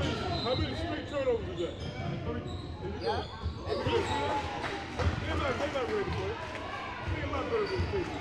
many, how many straight turnovers is that? Three? Yeah. They're not, they're not ready for it. They're a lot better than the Patriots. They're not ready for it.